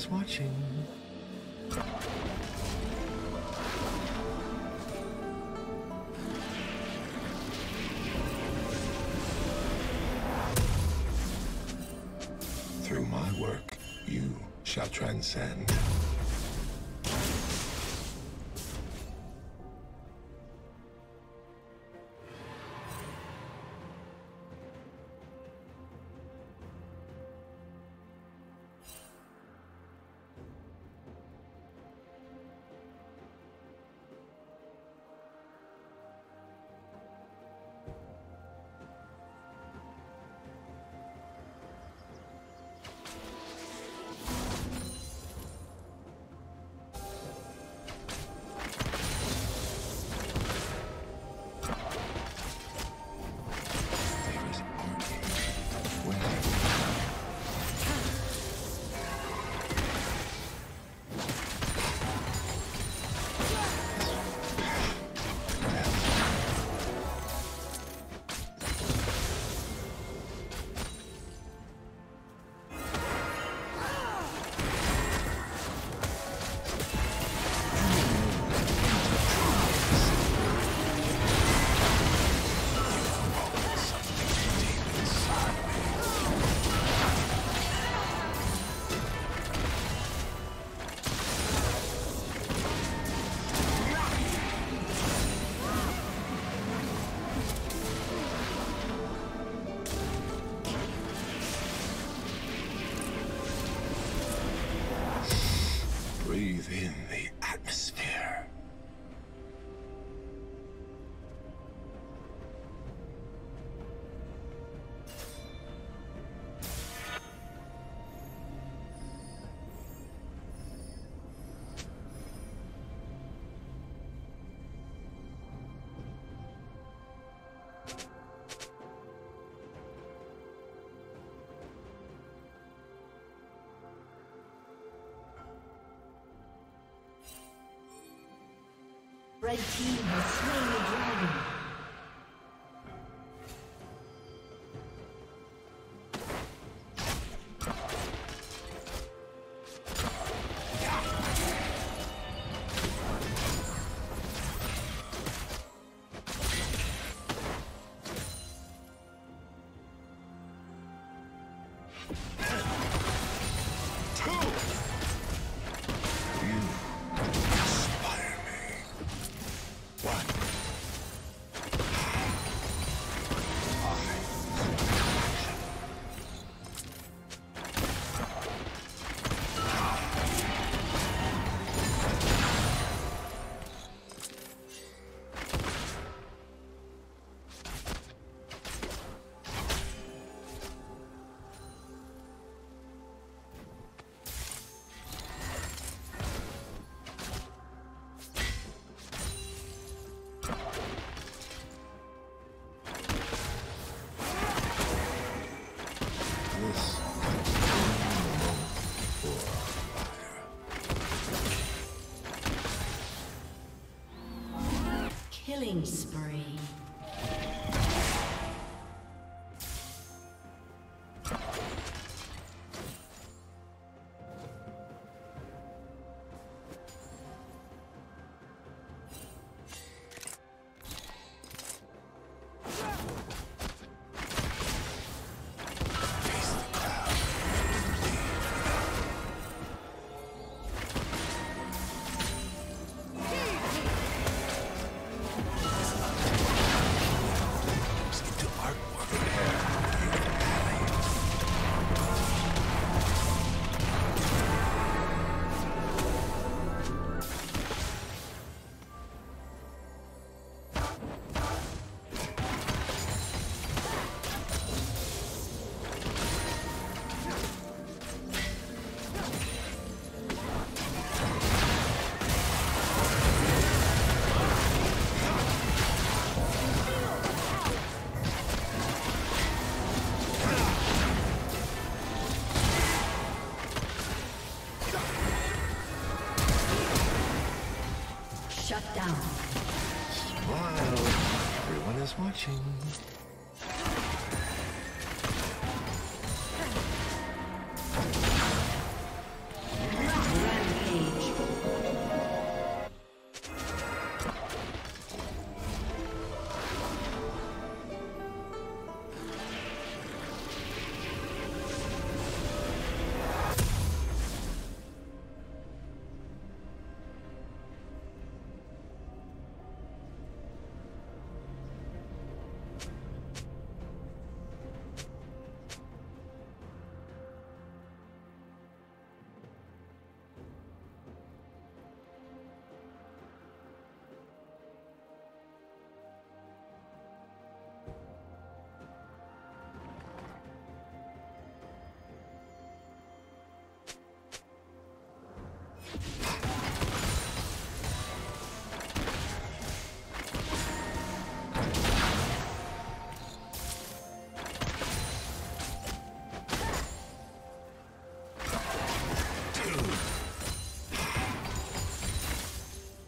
is watching. Through my work, you shall transcend. In the Red team has slain Killing spree. Shut down. Everyone is watching.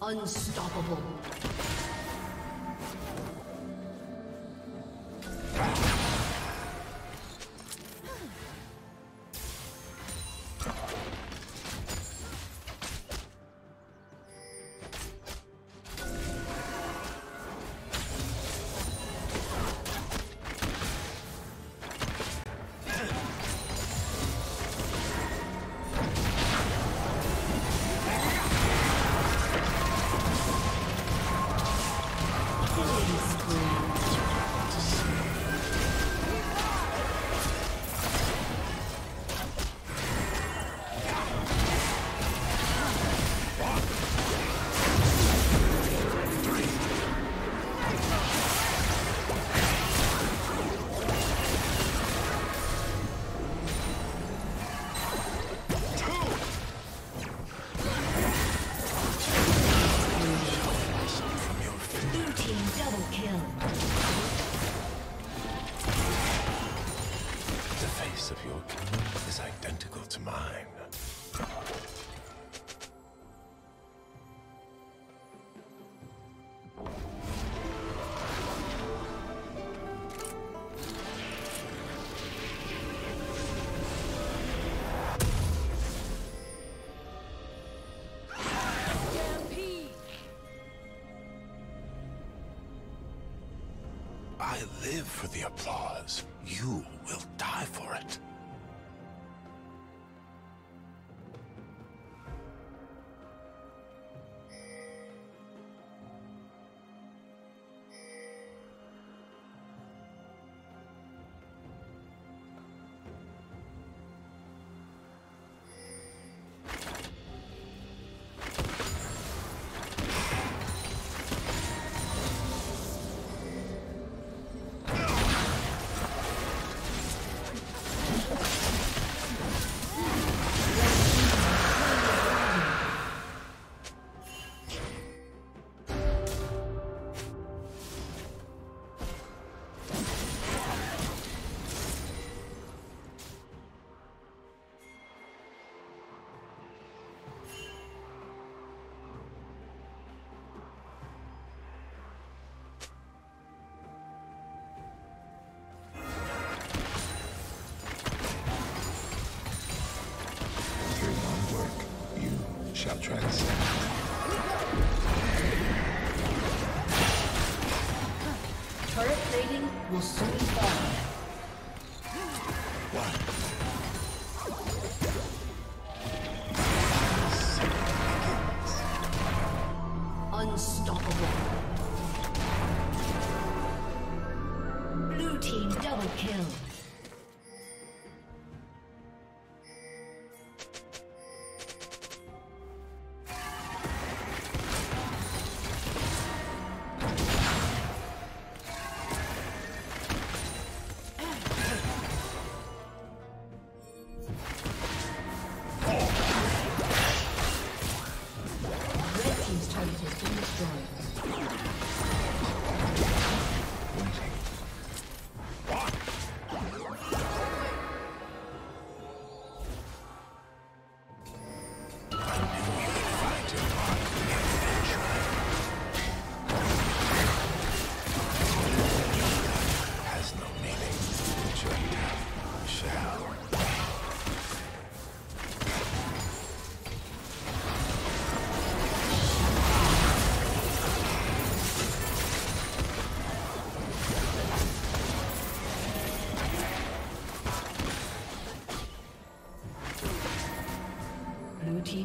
Unstoppable. kill. The face of your kingdom is identical to mine. I live for the applause. You will die for it. Shall transcend. Turret plating will soon fall. Unstoppable.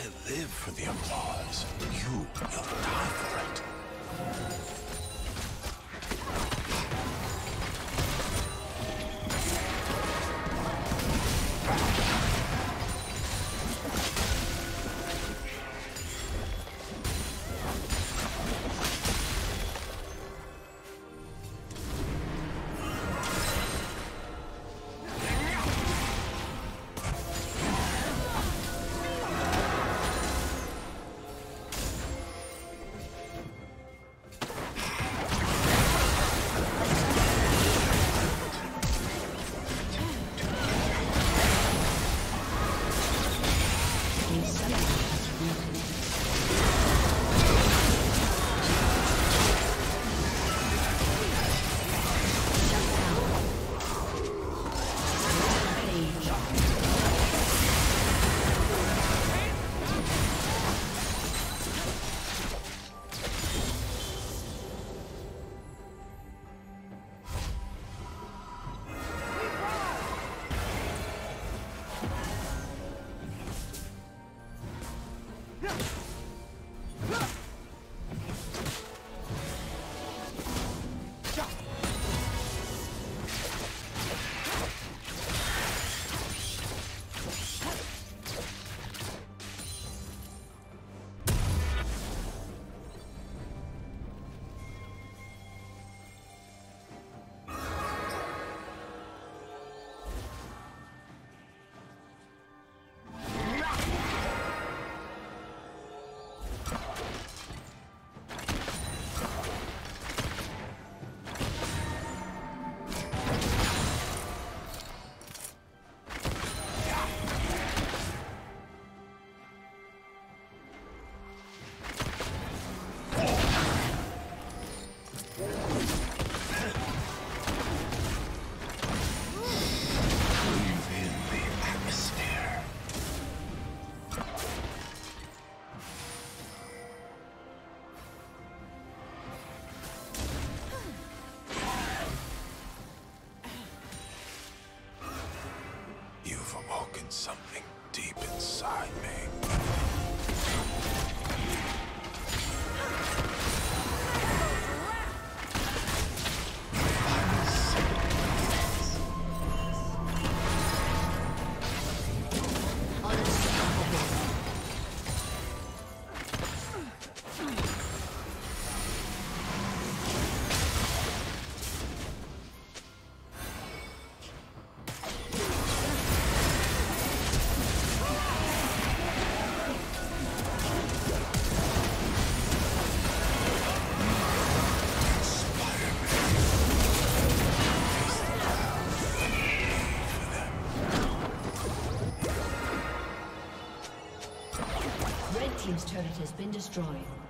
I live for the applause. You will die for it. Something deep inside me. Has been destroyed.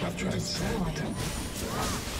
chapter destroyed.